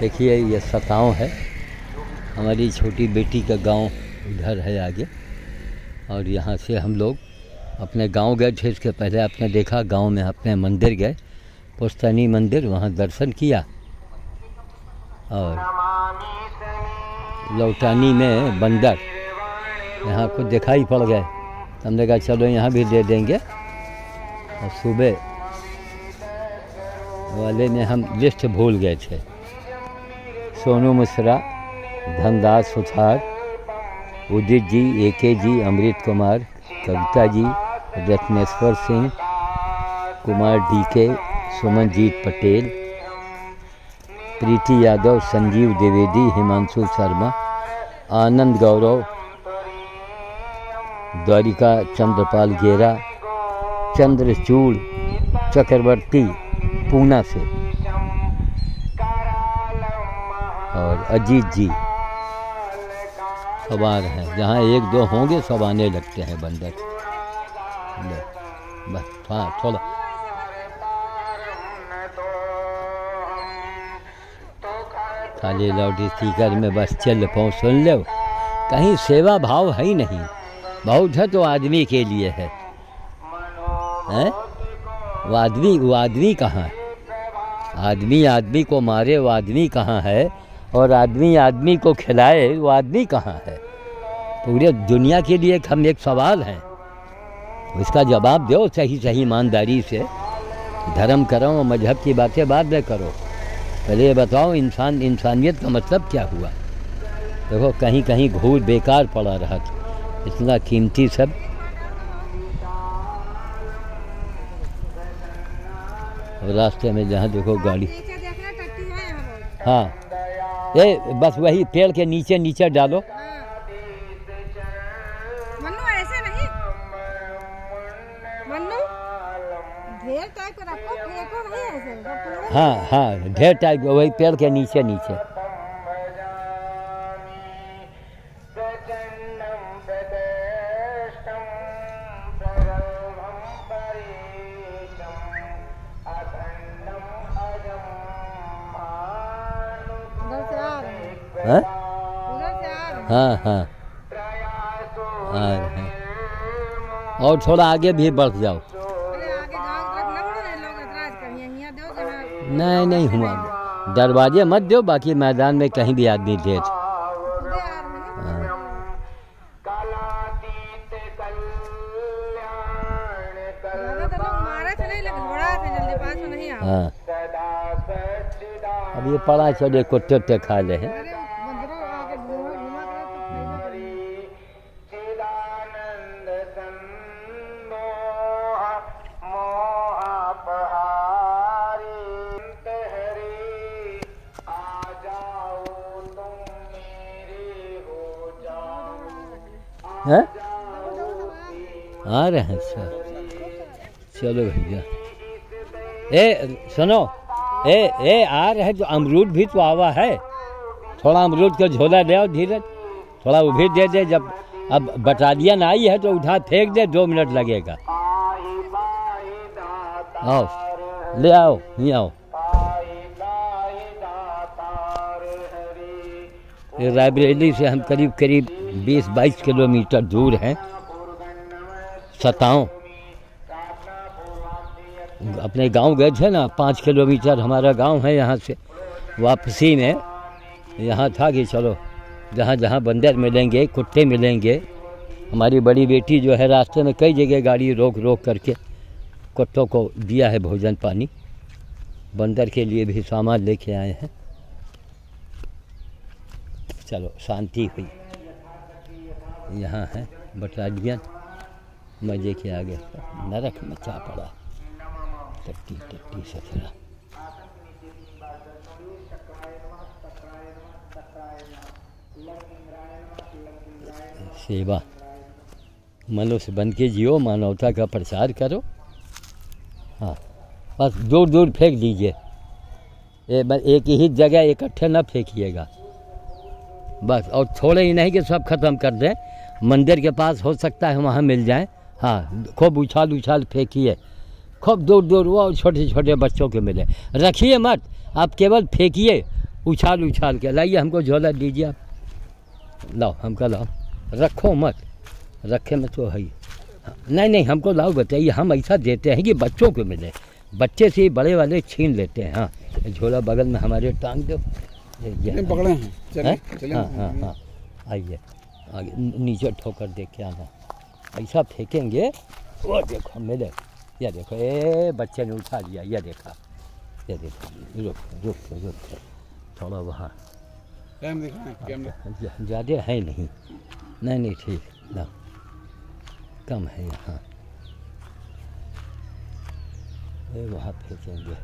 देखिए, ये सताव है। हमारी छोटी बेटी का गाँव उधर है आगे। और यहाँ से हम लोग अपने गाँव गए। थे इसके पहले आपने देखा, गाँव में अपने मंदिर गए। पुस्तनी मंदिर, वहाँ दर्शन किया। और लौटानी में बंदर यहाँ कुछ दिखाई पड़ गए। हमने कहा, चलो यहाँ भी दे देंगे। और सुबह वाले में हम लिस्ट भूल गए थे। Sonu Mishra, Dhandas Suthar, Udit ji A K ji, Amrit Kumar, Kavita ji, Ratneshwar Singh, Kumar D K Sumanjeet Patel, प्रीति यादव, संजीव द्विवेदी, हिमांशु शर्मा, आनंद गौरव, द्वारिका चंद्रपाल गेरा चंद्रचूड़ चक्रवर्ती, पूना से। और अजीत जी। आ हैं। जहाँ एक दो होंगे, सब आने लगते हैं बंदर। बस हाँ थोड़ा। खाली लाउड स्पीकर में बस चल पाओ सुन लो। कहीं सेवा भाव है ही नहीं। बहुत तो आदमी के लिए है। हैं? वो आदमी वो आदमी कहाँ है? आदमी आदमी को मारे, वो आदमी कहाँ है? और आदमी आदमी को खिलाए वो आदमी कहाँ है? पूरे दुनिया के लिए हम एक सवाल हैं। उसका जवाब दो सही सही ईमानदारी से। धर्म करो और मज़हब की बातें बाद में करो। पहले ये बताओ इंसान इंसानियत का मतलब क्या हुआ? देखो कहीं कहीं घूर बेकार पड़ा रहा था। इतना कीमती सब। और रास्ते में जहाँ देखो गाड़ी। हाँ। ये बस वही पेड़ के नीचे नीचे डालो। मन्नू ऐसे नहीं। मन्नू ढेर टाइप रखो फेंको नहीं ऐसे। हाँ हाँ ढेर टाइप वही पेड़ के नीचे नीचे। थोड़ा आगे भी बढ़ जाओ। नहीं नहीं हुआ। दरवाजे मत दो बाकी मैदान में कहीं भी आदमी दे हैं। अब ये पड़ा चले कुत्ते उत्ते खा ले हैं। आ रहे हैं सर चलो भैया। ए, सुनो। ए ए, आ रहे हैं जो अमरूद भी तो आवा है। थोड़ा अमरूद का झोला ले आओ धीरज। थोड़ा वो भी दे दे, जब अब बटालियन आई है तो उठा, फेंक दे, दो मिनट लगेगा। आओ, ले आओ ये आओ। रायबरेली से हम करीब करीब 20-22 किलोमीटर दूर हैं। सताओं अपने गाँव गए थे ना, पाँच किलोमीटर हमारा गाँव है यहाँ से। वापसी में यहाँ था कि चलो, जहाँ जहाँ बंदर मिलेंगे, कुत्ते मिलेंगे। हमारी बड़ी बेटी जो है रास्ते में कई जगह गाड़ी रोक रोक करके कुत्तों को दिया है भोजन पानी। बंदर के लिए भी सामान लेके आए हैं। चलो, शांति हुई। यहाँ है बटालियन। मज़े के आगे नरक मचा पड़ा। टट्टी टट्टी सफरा सेवा। मनुष्य बन के जियो, मानवता का प्रचार करो। हाँ बस दूर दूर फेंक दीजिए। एक ही जगह इकट्ठे न फेंकिएगा। बस, और थोड़े ही नहीं कि सब खत्म कर दें। मंदिर के पास हो सकता है वहाँ मिल जाए। हाँ खूब उछाल उछाल फेंकिए खूब दूर दूर वो छोटे छोटे बच्चों के मिले। रखिए मत आप केवल फेंकिए उछाल उछाल के। लाइए हमको झोला दीजिए आप। लाओ हमको लाओ। रखो मत रखे में तो है हाँ, नहीं नहीं हमको लाओ बताइए हम ऐसा देते हैं कि बच्चों को मिले। बच्चे से ही बड़े वाले छीन लेते हैं। हाँ झोला बगल में हमारे टांग दो। पकड़े हैं। हाँ हाँ हाँ। आइए आगे नीचे ठोकर देख के आना। ऐसा फेंकेंगे वो देखो मिले ये देखो ए बच्चे ने उठा लिया ये देखा ये देखो रुक रुक रुक थोड़ा वहाँ ज़्यादा है नहीं नहीं नहीं ठीक ना कम है यहाँ ये वहाँ फेंकेंगे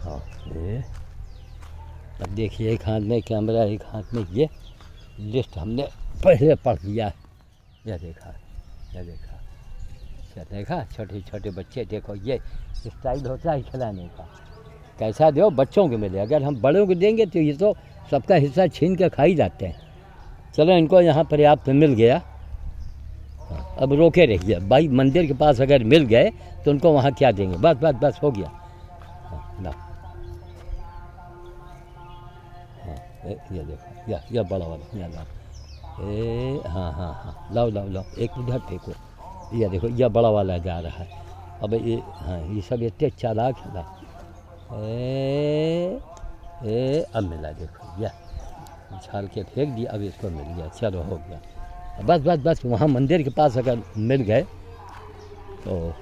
हाँ ये अब देखिए एक हाथ में कैमरा एक हाथ में ये लिस्ट हमने पहले पढ़ लिया है यह देखा यह देखा। क्या देखा छोटे छोटे बच्चे देखो ये स्टाइल होता है खिलाने का। कैसा दो बच्चों को मिले। अगर हम बड़ों को देंगे तो ये तो सबका हिस्सा छीन के खा ही जाते हैं। चलो इनको यहाँ पर्याप्त मिल गया। अब रोके रहिए। भाई मंदिर के पास अगर मिल गए तो उनको वहाँ क्या देंगे? बस बस बस हो गया। हाँ, हाँ ये देखो या या बड़ा वाला यहाँ ए हाँ हाँ हाँ। लाओ लाओ लाओ। एक उधर फेंको। ये देखो यह बड़ा वाला जा रहा है। अब ये हाँ ये सब इतने चालाक है ना। ए ए, अब मिला देखो यह उछाल के फेंक दिया, अब इसको मिल गया। चलो, हो गया। बस बस बस, वहाँ मंदिर के पास अगर मिल गए तो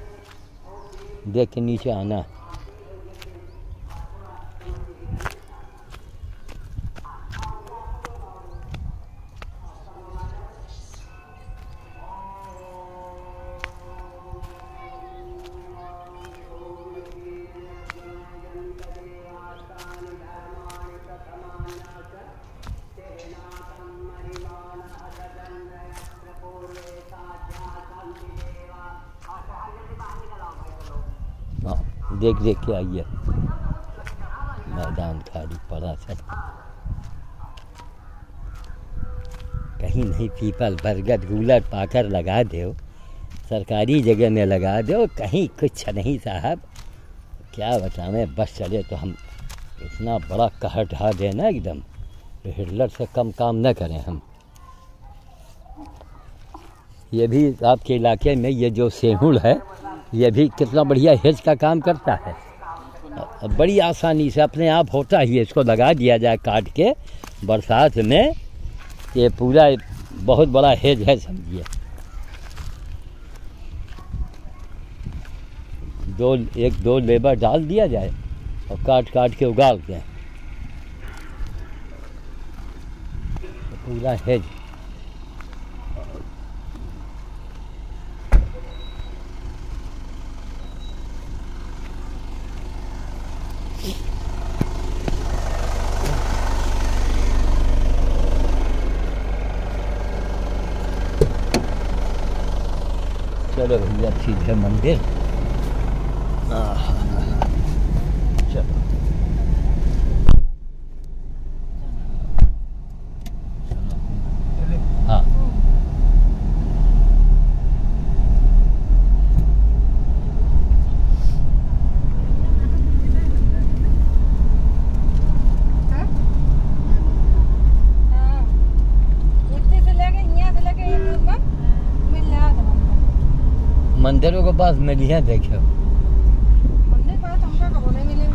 देख के नीचे आना। देख देख के आइए। मैदान खाली पड़ा सब। कहीं नहीं, पीपल बरगद गूलर पाकर लगा दो सरकारी जगह में लगा दो कहीं कुछ नहीं साहब। क्या बतावें बस चले तो हम इतना बड़ा कहर ढा देना एकदम। हिटलर से कम काम न करें हम। ये भी आपके इलाके में ये जो सेहुल है ये भी कितना बढ़िया हेज का काम करता है। बड़ी आसानी से अपने आप होता ही है, इसको लगा दिया जाए काट के। बरसात में ये पूरा बहुत बड़ा हेज है, समझिए। दो, एक, दो लेबर डाल दिया जाए और काट काट के उगाड़ के पूरा हेज। चलो भैया सीधे मंदिर आह, चलो हाँ हाँ? हाँ। इतने से लेके यहाँ से लेके ये दूर पर मिल रहा था मंदिरों के पास लिया देखो मंदिर पास हमको कबो नहीं मिले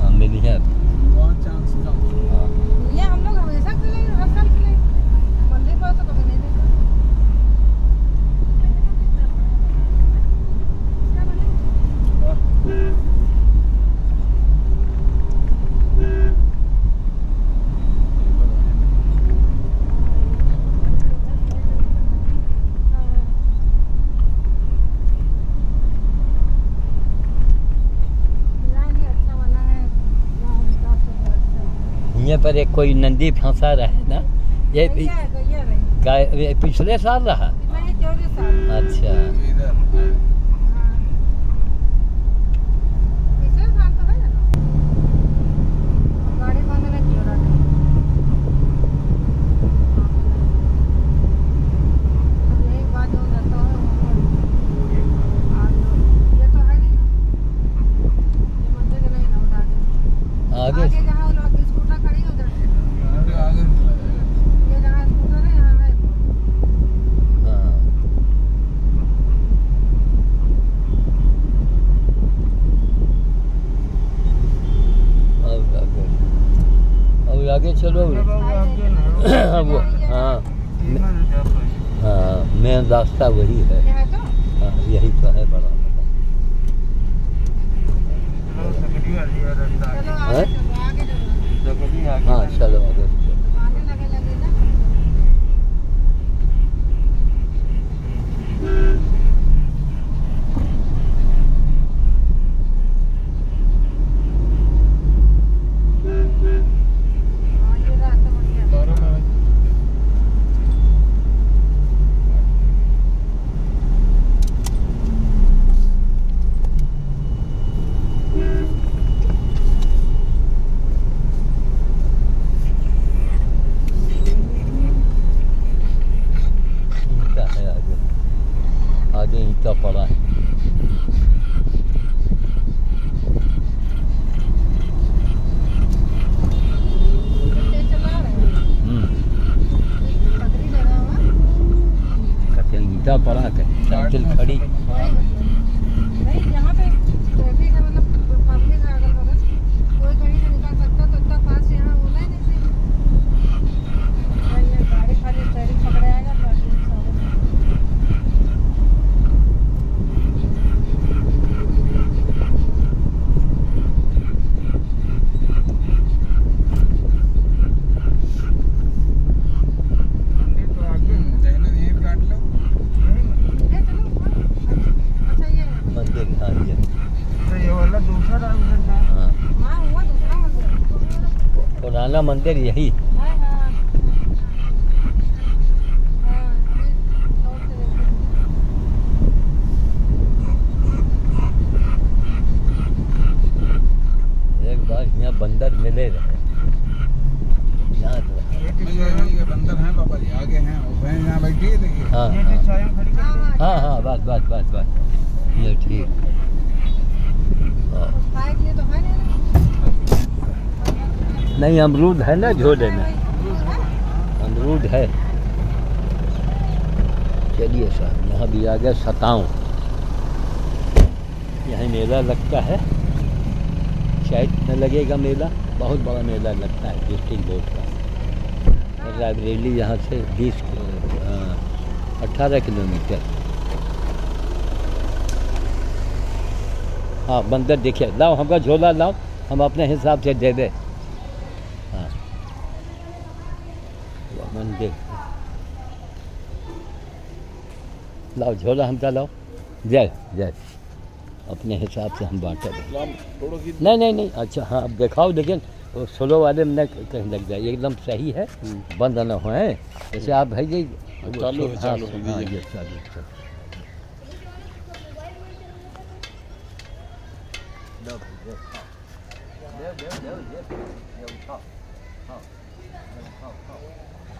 हाँ मिलिया वहाँ चांस कम हाँ ये हम लोग हमेशा खेले हर साल खेले मंदिर पास तो कभी नहीं देखा डिज़ाइन भी अच्छा बना है गाँव विकास से बहुत अच्छा है। यहाँ पर एक कोई नंदी फंसा रहा है ना? ये ये, गैया गैया ये पिछले साल रहा? अच्छा इधर हाँ। पिछले साल तो है ना गाड़ी बंद नहीं किया रहा था। अब यही बात जो रहता है वो- और ये तो है नहीं ये मंदिर के नहीं ना उठा दे आगे आगे जहाँ वो लोग स्कूटर आगे चलो अब वो हाँ। हाँ मेन रास्ता वही है। तो? हाँ यही तो है बड़ा। हाँ चलो आगे चलो हाँ चलो आगे चलो। आने लगे लगे ना हाँ, ये रास्ता बढ़िया है। ईंटा है आगे आगे ईंटा पड़ा है तेज चला रहे हैं। हम्म, पथरी जगह हुआ। कहते हैं ईंटा पड़ा है साइकिल खड़ी नहीं यहाँ पे ट्रैफ़िक है मतलब पब्लिक है अगल बगल कोई कहीं से निकल सकता तो इतना फास्ट यहाँ होना ही नहीं चाहिए भाई ये गाड़ी खाली स्टेरिंग पकड़े आएगा बाकी सब दाहिना यहीं पे काट लो ए, चलो ऊपर। अच्छा ये है। मंदिर हाँ ये ये वाला दूसरा हाँ हाँ हुआ दूसरा मंदिर यही। बंदर मिले रहे। बंदर हैं आगे बैठी हाँ। हाँ हाँ बस बस बस बस ये ठीक। हाँ। कुछ खाए के लिए तो है नहीं ना नहीं, अमरूद है ना झोले में? अमरूद है। चलिए साहब, यहाँ भी आ गया सताऊँ। यहाँ मेला लगता है। शायद में लगेगा मेला, बहुत बड़ा मेला लगता है डिस्ट्रिक्ट बोर्ड का। रायबरेली यहाँ से बीस अट्ठारह किलोमीटर। हाँ बंदर देखिए, लाओ, हमका झोला लाओ, हम अपने हिसाब से दे दे हाँ वो मंदिर लाओ झोला हमका लाओ? जय जय अपने हिसाब से हम बांटे। नहीं नहीं नहीं अच्छा हाँ अब दिखाओ लेकिन वो स्लो वाले में न कहीं लग जाए। एकदम सही है। बंद न हो हैं? जैसे आप भाई वो चालू है, हाँ, चालू दीजिए। ये चालू चालू दो भाई, दो, खाओ। दे, दे, दे, दे, ये उठाओ, खाओ, खाओ, खाओ।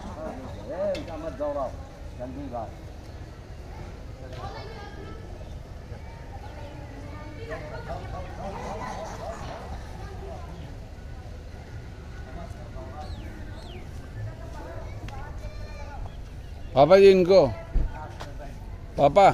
हाँ, ए, उनका मत दौड़ाओ, जल्दी बात पापा जी इनको पापा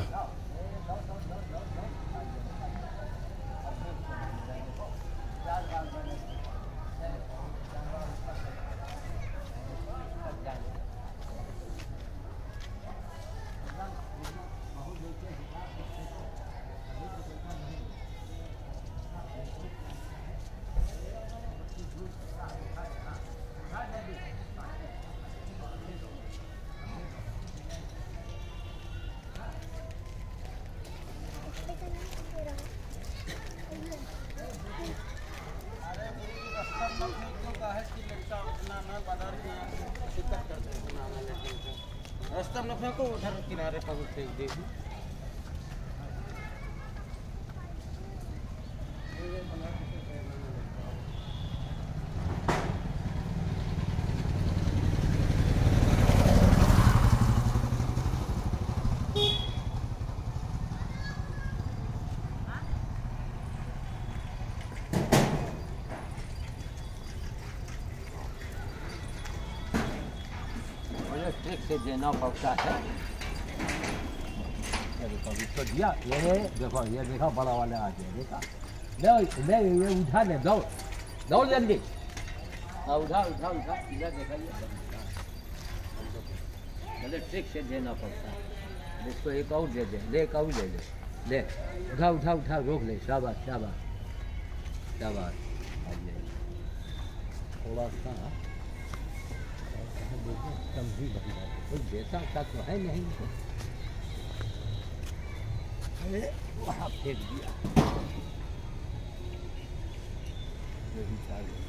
रास्ता में को उधर किनारे पर फेंक दे मुझे ठीक से देना पड़ता है देखो इसको दिया ये देखो ये देखो बड़ा वाला आ गया देखा ले ले ये उठा ले दौड़ दौड़ जल्दी हाँ उठा उठा उठा इधर दिखाइए मतलब ट्रिक से देना पड़ता है इसको एक और दे दे ले एक और दे दे ले उठा उठा उठा रोक ले शाबाश शाबाश शाबाश थोड़ा सा कम ही बन जाए। कोई देता तत्व है नहीं। अरे वहाँ फेंक दिया यही चालू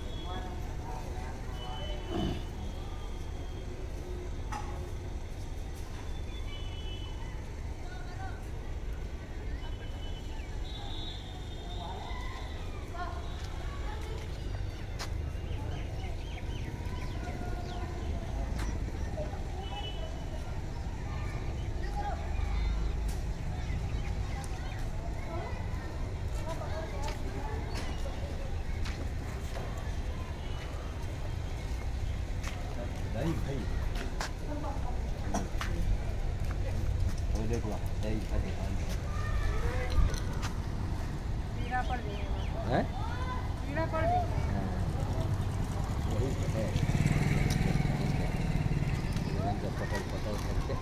भाई भाई वो देखो सही खड़े कीड़ा पड़ जाएगा हैं कीड़ा पड़ जाएगा वही तो है रंग पकड़ पकड़ करके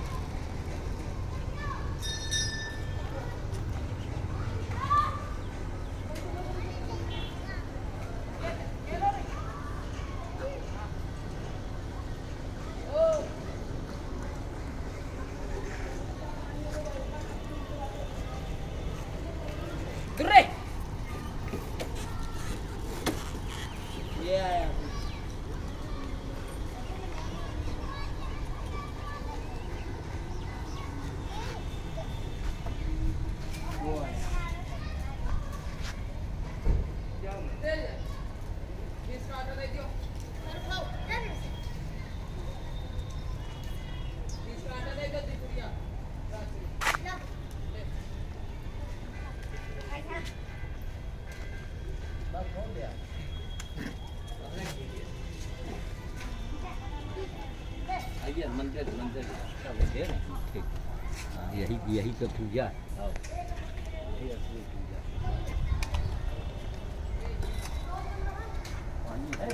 आइए मंदिर मंदिर। है ना? ठीक। हाँ, यही यही तो पूजा है। आओ। यही असली पूजा पानी है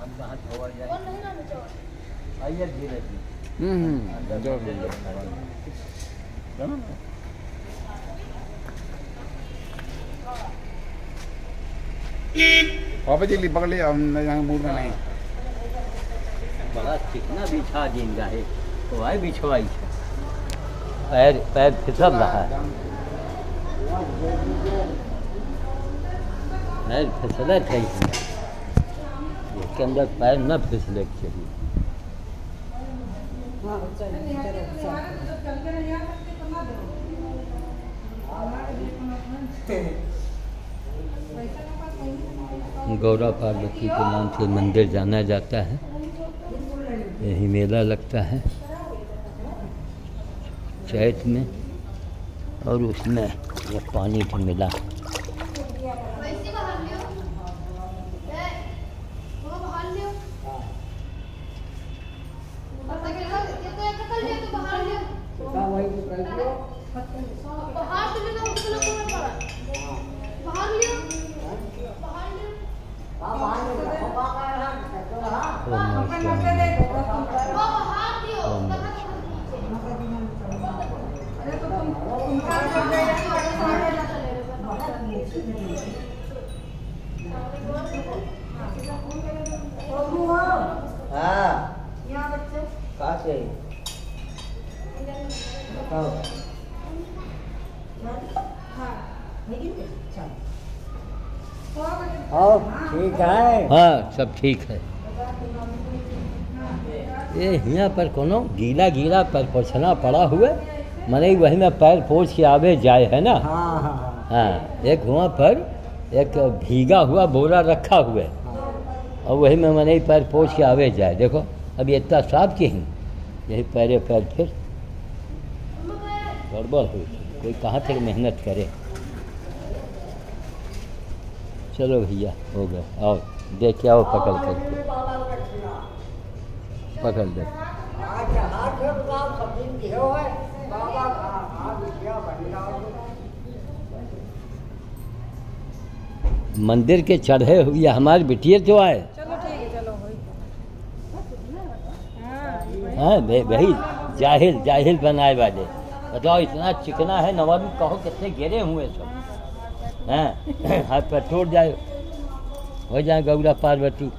हम कहाँ धोआ जाए आइए धीरे धीरे हम्म दो मिनट चलो ना पापा जी ली पकड़ लिया हम यहाँ मूड में नहीं बड़ा चिकना बिछा जिनका है। तो है बिछवाई है। पैर पैर फिसल रहा है। पैर फिसले इसमें इसके अंदर पैर न फिसले के चाहिए चल के गौरा पार्वती के नाम से मंदिर जाना जाता है। यही मेला लगता है। चैत में और उसमें यह पानी भी मिला वैसे बाहर लियो ले वो बाहर लियो पता के लगा ये तो एक कर लिया तो बाहर लियो बाहर से लेना उसको लोग में पड़ा बाहर लियो बाहर लियो ओम नमः शिवाय। वो बाहर दियो ओम कहाँ अरे तो तुम तुमका कर दे हाँ यहाँ बच्चे कहाँ से बताओ हाँ ठीक है हाँ सब ठीक है। ये यहाँ पर कोनो गीला गीला पर पोछना पड़ा हुआ मने वही में पैर पोछ के आवे जाए है ना? हाँ हाँ हाँ। एक वहाँ पर एक भीगा हुआ बोरा रखा हुआ है और वही में मने पैर पोछ के आवे जाए। देखो अब ये इतना साफ़ की यही पैरे पैर फिर गड़बड़ हुई कोई कहाँ तक मेहनत करे? चलो भैया हो गए आओ। देख के आओ पकड़ करके पकड़ दे। मंदिर के चढ़े हुए हमारे बिटिया तो आए। है भाई हाँ वही जाहिल जाहिल बनाए वाले। बताओ इतना चिकना है नवाबी कहो कितने गिरे हुए सब। हैं हाथ पर टूट जाए। हो जाए गौरा पार्वती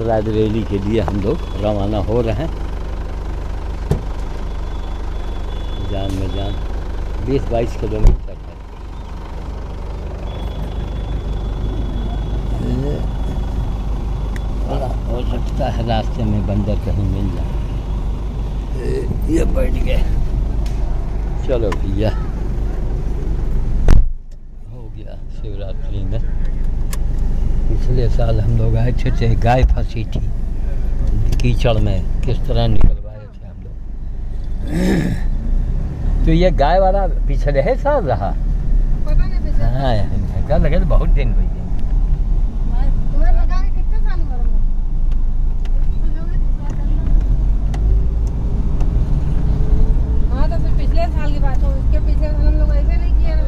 अब रायबरेली के लिए हम लोग रवाना हो रहे हैं। जान में जान। बीस बाईस किलोमीटर है। हो सकता है रास्ते में बंदर कहीं मिल जाए। ये बैठ गए चलो भैया हो गया शिवरात्रि में पिछले साल हम लोग आए थे तो गाय फंसी थी। कीचड़ में किस तरह निकलवाए थे हम लोग। तो ये गाय वाला पिछले है साल रहा। हाँ क्या लगे तो बहुत दिन हुई है। हाँ तो फिर पिछले साल की बात हो इसके पिछले साल हम लोग ऐसे नहीं किए ना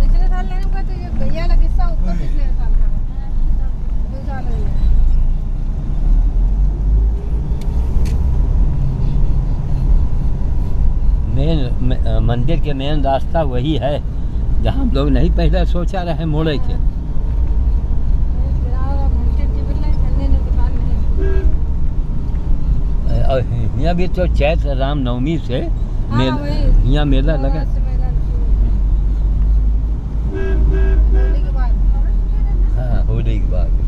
पिछले साल लेने का तो ये गैया लगा किस्सा ऊपर पिछले साल का है। दो साल हो गए मेन मंदिर के मेन रास्ता वही है जहाँ हम लोग नहीं पहले सोचा रहे मोड़े के। और यहाँ भी तो चैत्र राम नवमी से हाँ, मेला यहाँ मेला लगा। नहीं बात